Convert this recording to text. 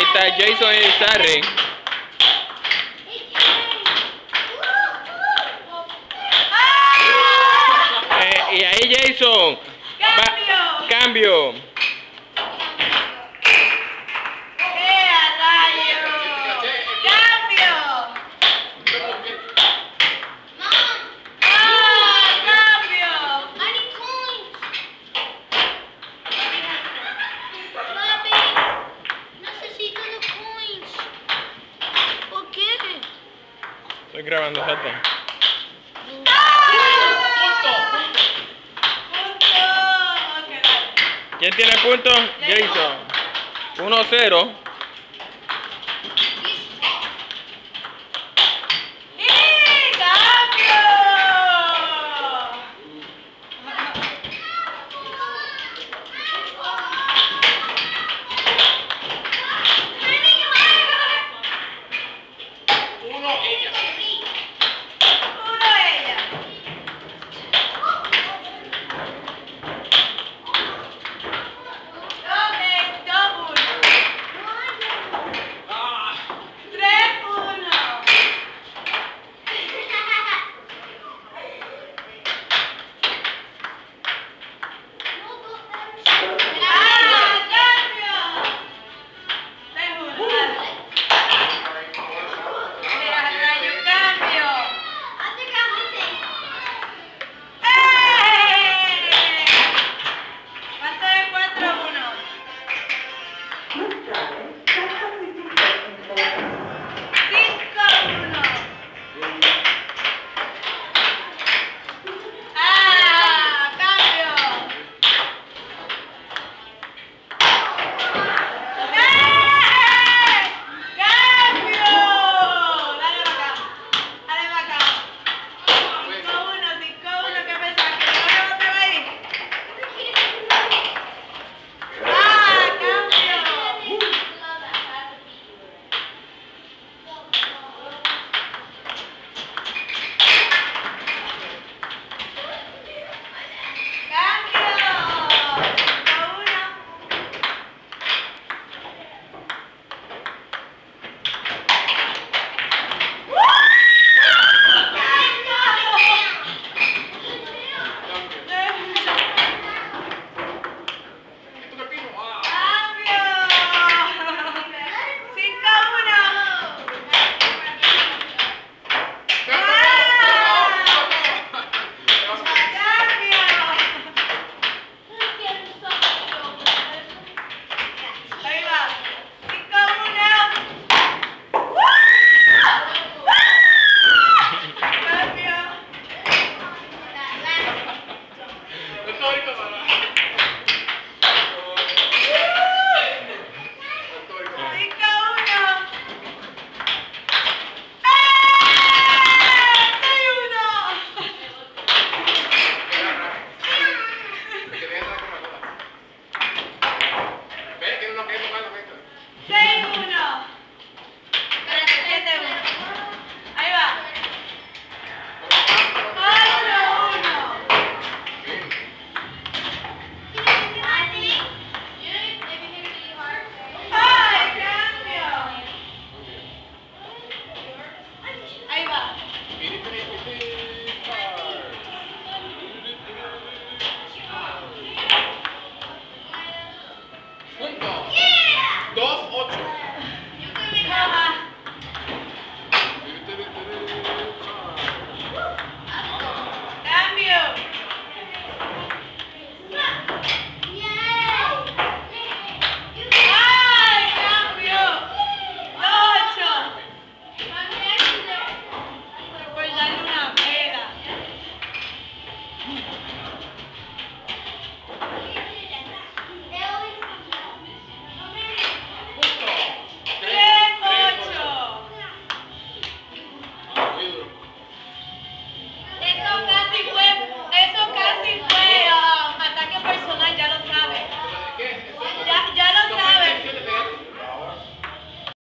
Jason y Sarri. Eh, y ahí Jason. Va- ¡Cambio! Estoy grabando, dale. ¿Quién tiene puntos? Jason. 1-0.